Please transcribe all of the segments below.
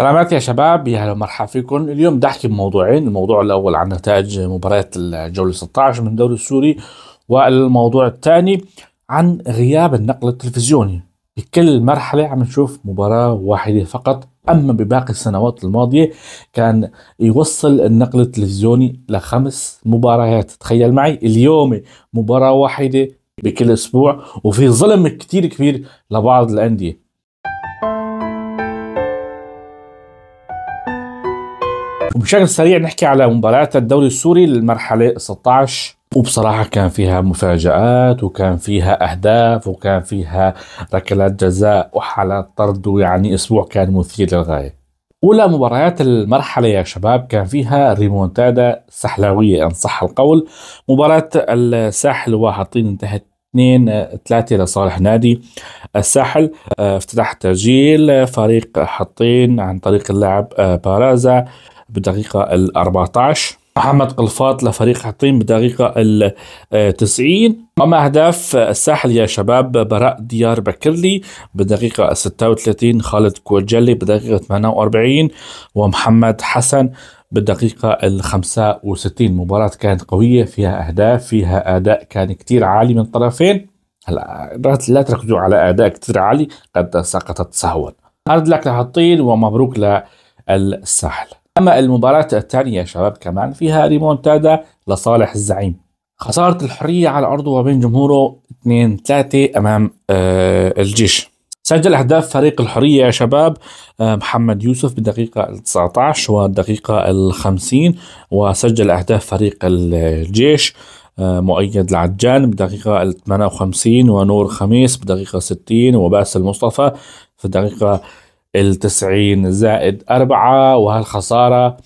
سلامات يا شباب يا هلا ومرحبا فيكم. اليوم بدي أحكي بموضوعين الموضوع الأول عن نتائج مباريات الجولة 16 من الدوري السوري والموضوع الثاني عن غياب النقل التلفزيوني. بكل مرحلة عم نشوف مباراة واحدة فقط أما بباقي السنوات الماضية كان يوصل النقل التلفزيوني لخمس مباريات. تخيل معي اليوم مباراة واحدة بكل أسبوع وفي ظلم كتير كبير لبعض الأندية. وبشكل سريع نحكي على مباريات الدوري السوري للمرحلة 16 وبصراحة كان فيها مفاجآت وكان فيها أهداف وكان فيها ركلات جزاء وحالات طرد ويعني أسبوع كان مثير للغاية. أولى مباريات المرحلة يا شباب كان فيها ريمونتادا سحلاوية إن صح القول. مباراة الساحل وحاطين انتهت 2 3 لصالح نادي الساحل. افتتح تسجيل فريق حطين عن طريق اللاعب بارازا. بالدقيقة ال 14 محمد قلفاط لفريق حطين بالدقيقة ال 90 أما أهداف الساحل يا شباب براء ديار بكرلي بالدقيقة 36 خالد كوجلي بالدقيقة 48 ومحمد حسن بالدقيقة ال 65 مباراة كانت قوية فيها أهداف فيها أداء كان كتير عالي من الطرفين هلا لا تركزوا على أداء كتير عالي قد سقطت سهوا. هارد لك لحطين ومبروك للساحل. أما المباراة الثانية يا شباب كمان فيها ريمونتادا لصالح الزعيم. خسارة الحرية على أرضه وبين جمهوره 2 3 أمام آه الجيش. سجل أهداف فريق الحرية يا شباب آه محمد يوسف بالدقيقة ال 19 والدقيقة ال 50 وسجل أهداف فريق الجيش آه مؤيد العجان بالدقيقة ال 58 ونور خميس بالدقيقة 60 وباسل مصطفى في الدقيقة التسعين زائد أربعة وهالخسارة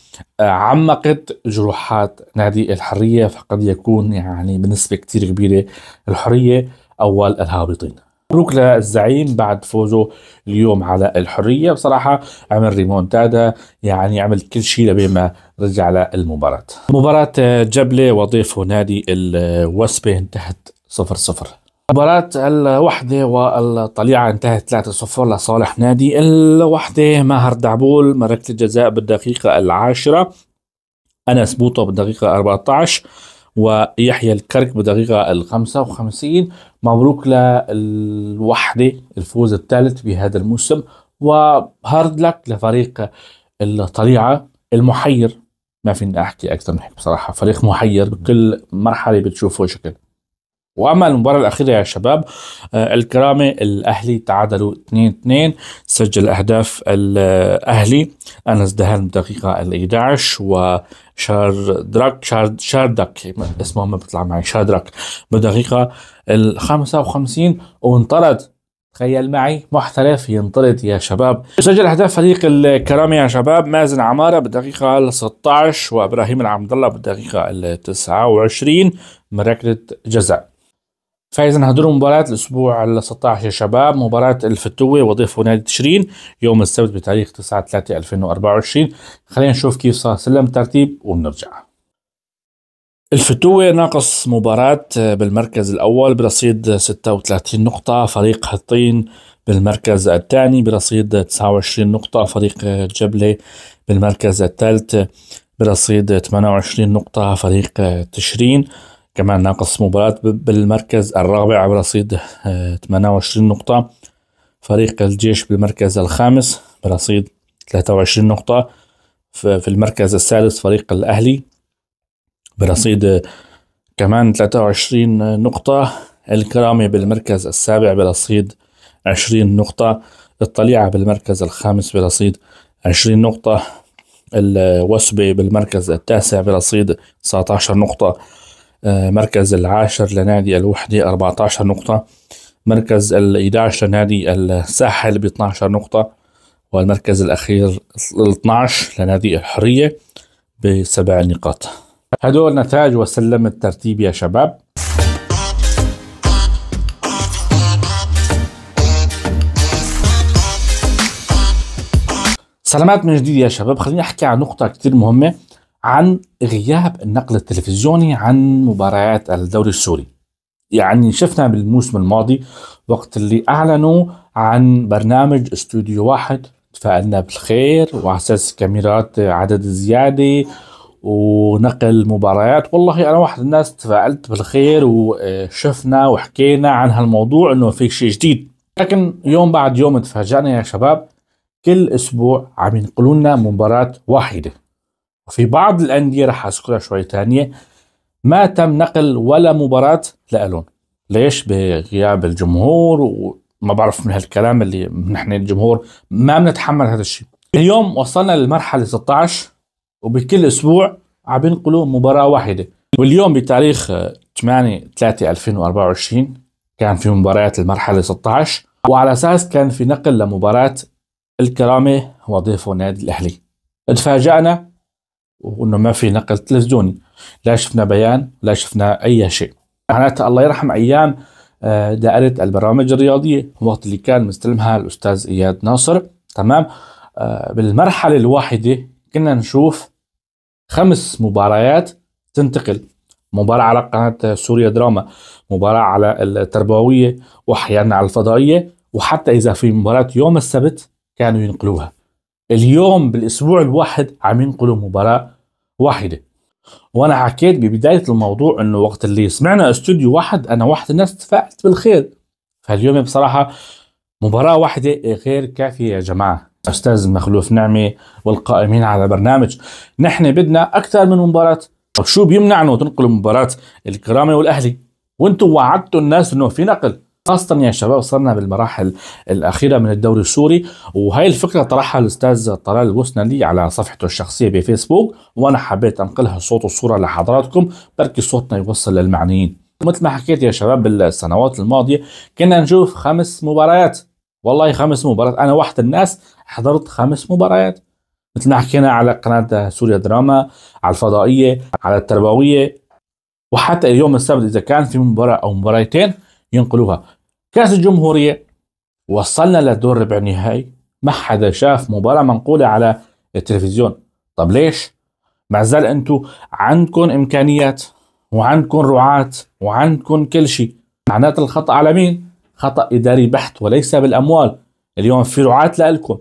عمقت جروحات نادي الحرية فقد يكون يعني بنسبة كتير كبيرة الحرية أول الهابطين. مبروك للزعيم بعد فوزه اليوم على الحرية. بصراحة عمل ريمونتادا يعني عمل كل شيء لبين ما رجع للمباراة. مباراة جبلة وضيفه نادي الوسبة انتهت صفر صفر. مباراة الوحدة والطليعة انتهت 3-0 لصالح نادي الوحدة. ماهر دعبول من ركلة جزاء بالدقيقة العاشرة. أنس بوطة بالدقيقة 14 ويحيى الكرك بالدقيقة ال 55 مبروك للوحدة الفوز الثالث بهذا الموسم. وهارد لك لفريق الطليعة المحير. ما فيني أحكي أكثر من هيك بصراحة. فريق محير بكل مرحلة بتشوفه شكل. وأما المباراة الأخيرة يا شباب آه الكرامة الأهلي تعادلوا 2 2 سجل أهداف الأهلي أنس دهان بالدقيقه ال 11 وشاردراك شارد شاردك اسمه ما بيطلع معي شاردراك بالدقيقه ال 55 وانطرد. تخيل معي محترف ينطرد يا شباب. سجل أهداف فريق الكرامة يا شباب مازن عمارة بالدقيقة ال 16 وإبراهيم العبد الله بالدقيقة ال 29 من ركله جزاء. فاذا هدول مباريات الأسبوع ال 16 يا شباب مباراة الفتوة وضيفه نادي تشرين يوم السبت بتاريخ 9 3 2024 خلينا نشوف كيف صار. سلم الترتيب وبنرجع الفتوة ناقص مباراة بالمركز الأول برصيد 36 نقطة فريق حطين بالمركز الثاني برصيد 29 نقطة فريق جبلة بالمركز الثالث برصيد 28 نقطة فريق تشرين. كمان ناقص مباراة بالمركز الرابع برصيد 28 نقطة. فريق الجيش بالمركز الخامس برصيد 23 نقطة. في المركز السادس فريق الأهلي برصيد كمان 23 نقطة. الكرامة بالمركز السابع برصيد 20 نقطة. الطليعة بالمركز الخامس برصيد 20 نقطة. الوسبة بالمركز التاسع برصيد 19 نقطة. مركز العاشر لنادي الوحدة 14 نقطة. مركز ال 11 لنادي الساحل ب 12 نقطة. والمركز الأخير ال 12 لنادي الحرية بسبع نقاط. هدول نتائج وسلم الترتيب يا شباب. سلامات من جديد يا شباب. خليني أحكي عن نقطة كتير مهمة. عن غياب النقل التلفزيوني عن مباريات الدوري السوري. يعني شفنا بالموسم الماضي وقت اللي أعلنوا عن برنامج استوديو واحد تفائلنا بالخير وعلى أساس كاميرات عدد زيادة ونقل مباريات. والله أنا واحد الناس تفائلت بالخير وشفنا وحكينا عن هالموضوع إنه في شيء جديد. لكن يوم بعد يوم تفاجأنا يا شباب كل أسبوع عم ينقلوا لنا مباراة واحدة. وفي بعض الأندية رح أذكرها شوي ثانية ما تم نقل ولا مباراة لألون. ليش؟ بغياب الجمهور وما بعرف من هالكلام اللي نحن الجمهور ما بنتحمل هذا الشيء. اليوم وصلنا للمرحلة 16 وبكل أسبوع عم ينقلوا مباراة واحدة. واليوم بتاريخ 8 3 2024 كان في مباريات المرحلة 16 وعلى أساس كان في نقل لمباراة الكرامة وضيفه نادي الأهلي. تفاجأنا وإنه ما في نقل تلفزيوني. لا شفنا بيان لا شفنا أي شيء. معناتها الله يرحم أيام آه، دائرة البرامج الرياضية وقت اللي كان مستلمها الأستاذ إياد ناصر. تمام؟ آه، بالمرحلة الواحدة كنا نشوف خمس مباريات تنتقل. مباراة على قناة سوريا دراما مباراة على التربوية وأحيانا على الفضائية وحتى إذا في مباراة يوم السبت كانوا ينقلوها. اليوم بالأسبوع الواحد عم ينقلوا مباراة واحدة. وأنا حكيت ببداية الموضوع إنه وقت اللي سمعنا استوديو واحد أنا واحد الناس تفائلت بالخير. فاليوم بصراحة مباراة واحدة غير كافية يا جماعة. أستاذ مخلوف نعمة والقائمين على برنامج. نحن بدنا أكثر من مباراة. طب شو بيمنع انه تنقلوا مباراه الكرامة والأهلي. وأنتم وعدتوا الناس إنه في نقل. خاصة يا شباب صرنا بالمراحل الأخيرة من الدوري السوري وهي الفكرة طرحها الأستاذ طلال البوسنلي على صفحته الشخصية بفيسبوك وأنا حبيت أنقلها صوت وصورة لحضراتكم بركي صوتنا يوصل للمعنيين. مثل ما حكيت يا شباب بالسنوات الماضية كنا نشوف خمس مباريات. والله خمس مباريات. أنا واحد الناس حضرت خمس مباريات. مثل ما حكينا على قناة سوريا دراما على الفضائية على التربوية وحتى اليوم السبت إذا كان في مباراة أو مباراتين ينقلوها. كأس الجمهورية وصلنا لدور ربع النهائي. ما حدا شاف مباراة منقولة على التلفزيون. طب ليش؟ مع زال أنتم عندكم إمكانيات وعندكم رعاة وعندكم كل شيء. معناته الخطأ على مين؟ خطأ إداري بحت وليس بالأموال. اليوم في رعاة لكم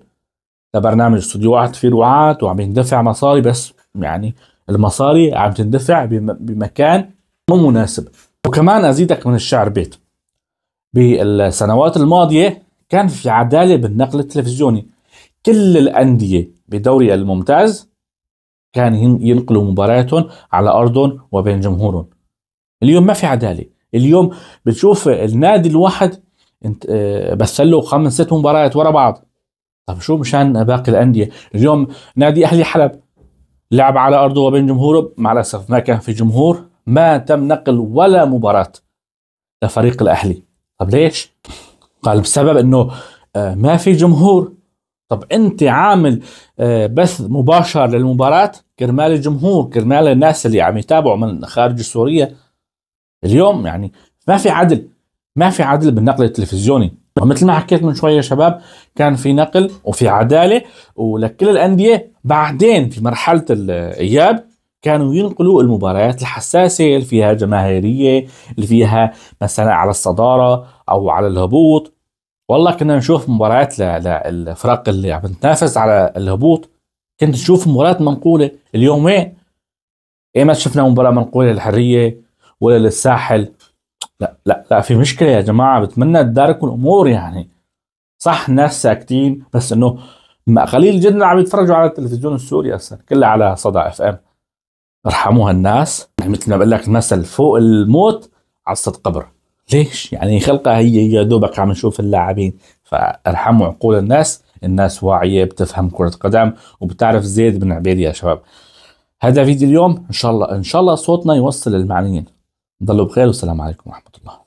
لبرنامج استوديوهات في رعاة وعم يندفع مصاري بس يعني المصاري عم تندفع بمكان مو مناسب. وكمان أزيدك من الشعر بيت. بالسنوات الماضية كان في عدالة بالنقل التلفزيوني. كل الأندية بدوري الممتاز كان ينقلوا مبارياتهم على أرضهم وبين جمهورهم. اليوم ما في عدالة. اليوم بتشوف النادي الواحد آه، بث له خمس ست مباريات ورا بعض. طب شو مشان باقي الأندية؟ اليوم نادي أهلي حلب. لعب على أرضه وبين جمهوره. مع الأسف ما كان في جمهور. ما تم نقل ولا مباراة لفريق الأهلي. طب ليش؟ قال بسبب إنه آه، ما في جمهور. طب أنت عامل آه، بث مباشر للمباراة كرمال الجمهور كرمال الناس اللي عم يتابعوا من خارج سوريا. اليوم يعني ما في عدل ما في عدل بالنقل التلفزيوني. ومثل ما حكيت من شوية يا شباب كان في نقل وفي عدالة ولكل الأندية بعدين في مرحلة الاياب كانوا ينقلوا المباريات الحساسة اللي فيها جماهيرية اللي فيها مثلا على الصدارة أو على الهبوط. والله كنا نشوف مباريات للفرق اللي عم تنافس على الهبوط. كنت تشوف مباريات منقولة. اليوم وين؟ إيه ما شفنا مباراة منقولة للحرية ولا للساحل؟ لا لا لا في مشكلة يا جماعة. بتمنى تداركوا الأمور يعني. صح الناس ساكتين بس إنه قليل جدا عم يتفرجوا على التلفزيون السوري هسه كله على صدى إف إم. ارحموها الناس. يعني مثل ما بقول لك المثل فوق الموت عصة قبر. ليش؟ يعني خلقها هي يا دوبك عم نشوف اللاعبين. فارحموا عقول الناس. الناس واعية بتفهم كرة قدم وبتعرف زيد بن عبيد يا شباب. هذا فيديو اليوم. إن شاء الله إن شاء الله صوتنا يوصل للمعنيين. ضلوا بخير والسلام عليكم ورحمة الله.